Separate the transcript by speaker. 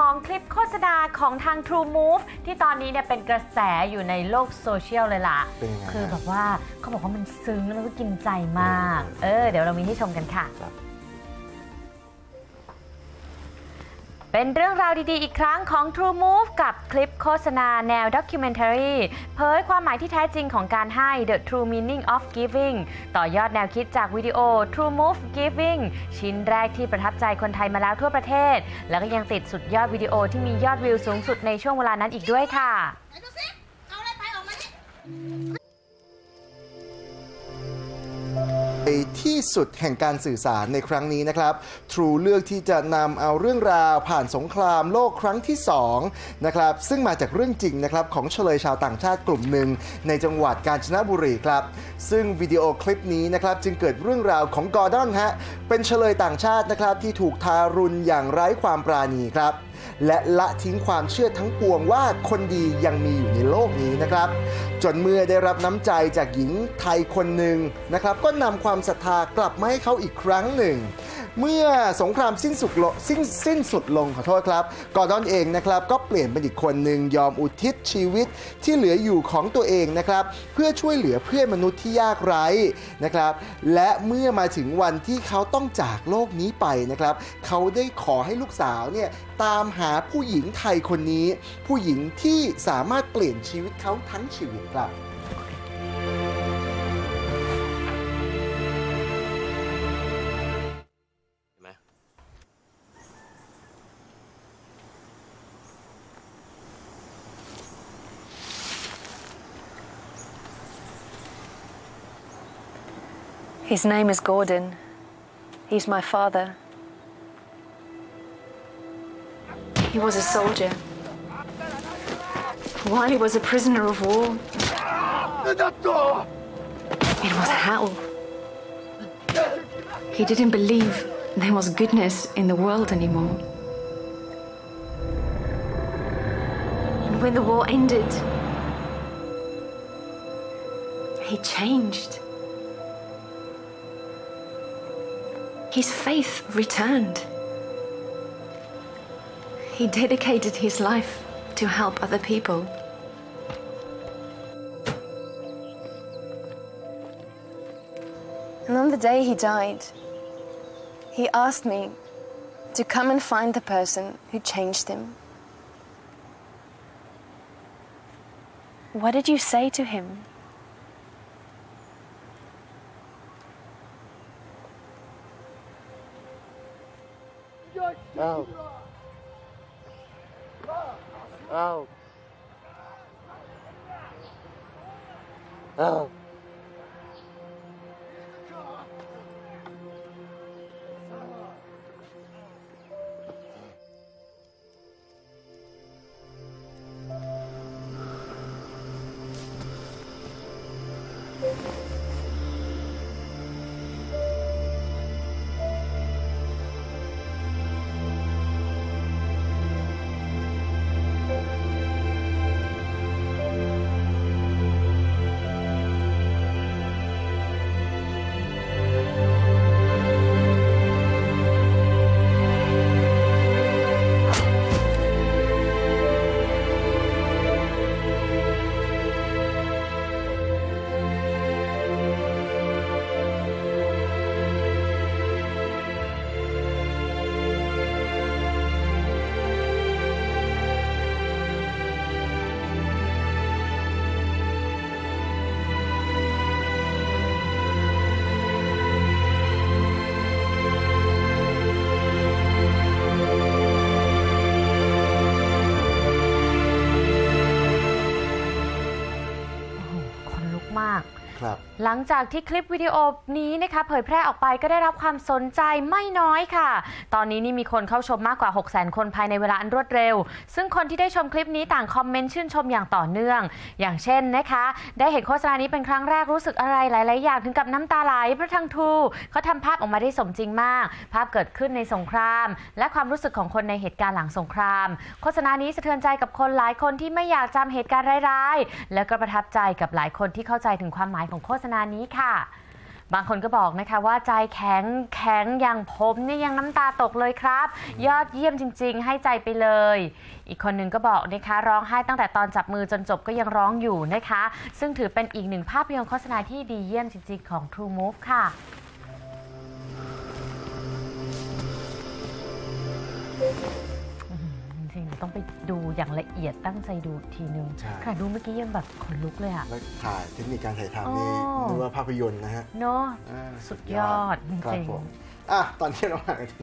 Speaker 1: ของคลิปโฆษณาของทาง True Move ที่ตอนนี้เนี่ยเป็นกระแสอยู่ในโลกโซเชียลเลยล่ะ
Speaker 2: เป็นยังไง
Speaker 1: คือ
Speaker 2: ฮะ
Speaker 1: แบบว่าเขาบอกว่ามันซึ้งแล้วก็กินใจมาก เออ เดี๋ยวเรามีให้ชมกันค่ะ
Speaker 2: ครับ
Speaker 1: เป็นเรื่องราวดี ๆ อีกครั้งของ True Move กับคลิปโฆษณาแนว documentary เผยความหมายที่แท้จริงของการให้ The True Meaning of Giving ต่อยอดแนวคิดจากวิดีโอ True Move Giving ชิ้นแรกที่ประทับใจคนไทยมาแล้วทั่วประเทศ แล้วก็ยังติดสุดยอดวิดีโอที่มียอดวิวสูงสุดในช่วงเวลานั้นอีกด้วยค่ะ
Speaker 2: ที่สุดแห่งการสื่อสารในครั้งนี้นะครับ True เลือกที่จะนำเอาเรื่องราวผ่านสงครามโลกครั้งที่2นะครับซึ่งมาจากเรื่องจริงนะครับของเฉลยชาวต่างชาติกลุ่มหนึ่งในจังหวัดกาญจนบุรีครับซึ่งวิดีโอคลิปนี้นะครับจึงเกิดเรื่องราวของกอร์ดอนฮะเป็นเฉลยต่างชาตินะครับที่ถูกทารุณอย่างไร้ความปราณีครับ และละทิ้งความเชื่อทั้งปวงว่าคนดียังมีอยู่ในโลกนี้นะครับ จนเมื่อได้รับน้ำใจจากหญิงไทยคนหนึ่งนะครับ ก็นำความศรัทธากลับมาให้เขาอีกครั้งหนึ่ง เมื่อสงครามสิ้นสุดลงสิ้นสิ้นสุดลงขอโทษครับกอร์ดอนเองนะครับก็เปลี่ยนเป็นอีกคนหนึ่งยอมอุทิศชีวิตที่เหลืออยู่ของตัวเองนะครับเพื่อช่วยเหลือเพื่อนมนุษย์ที่ยากไร้นะครับและเมื่อมาถึงวันที่เขาต้องจากโลกนี้ไปนะครับเขาได้ขอให้ลูกสาวเนี่ยตามหาผู้หญิงไทยคนนี้ ผู้หญิงที่สามารถเปลี่ยนชีวิตเขาทั้งชีวิตครับ
Speaker 3: His name is Gordon. He's my father. He was a soldier. While he was a prisoner of war, it was hell. He didn't believe there was goodness in the world anymore. And when the war ended, he changed. His faith returned. He dedicated his life to help other people. And on the day he died, he asked me to come and find the person who changed him. What did you say to him?
Speaker 4: Out. Out. Out.
Speaker 1: คน
Speaker 2: ครับ
Speaker 1: หลังจากที่คลิปวิดีโอนี้นะคะเผยแพร่ออกไปก็ได้รับความสนใจไม่น้อยค่ะ ตอนนี้นี่มีคนเข้าชมมากกว่า 6 0 0 0 0 คนภายในเวลาอันรวดเร็ว ซึ่งคนที่ได้ชมคลิปนี้ต่างคอมเมนต์ชื่นชมอย่างต่อเนื่อง อย่างเช่นนะคะ ได้เห็นโฆษณานี้เป็นครั้งแรกรู้สึกอะไรหลาย ๆ อย่างถึงกับน้ำตาไหลเพราะทางทูเขาทำภาพออกมาได้สมจริงมาก ภาพเกิดขึ้นในสงคราม และความรู้สึกของคนในเหตุการณ์หลังสงคราม โฆษณานี้สะเทือนใจกับคนหลายคนที่ไม่อยากจำเหตุการณ์ร้าย ๆ และก็ประทับใจกับหลายคนที่เข้าใจถึงความหมายของโฆษณานี้ค่ะ บางคนก็บอกนะคะว่าใจแข็งแข็งอย่างผมเนี่ยยังน้ำตาตกเลยครับ ยอดเยี่ยมจริง ๆ ให้ใจไปเลย อีกคนหนึ่งก็บอกนะคะร้องไห้ตั้งแต่ตอนจับมือจนจบก็ยังร้องอยู่นะคะ ซึ่งถือเป็นอีกหนึ่งภาพยนตร์โฆษณาที่ดีเยี่ยมจริง ๆ ของ True Move ค่ะจริงๆ ต้องไปดูอย่างละเอียดตั้งใจดูอีกทีนึง
Speaker 2: ใช่
Speaker 1: ค่ะดูเมื่อกี้ยังแบบขนลุกเลยอะ
Speaker 2: แล้วถ่ายเทคนิคการถ่ายทำนี่
Speaker 1: อ๋อ
Speaker 2: นึกว่าภาพยนตร์นะฮะ
Speaker 1: เนาะ
Speaker 2: อ่า
Speaker 1: สุดยอดจ
Speaker 2: ครับ
Speaker 1: ริง
Speaker 2: ผม
Speaker 1: ๆ
Speaker 2: อะตอนนี้เรามา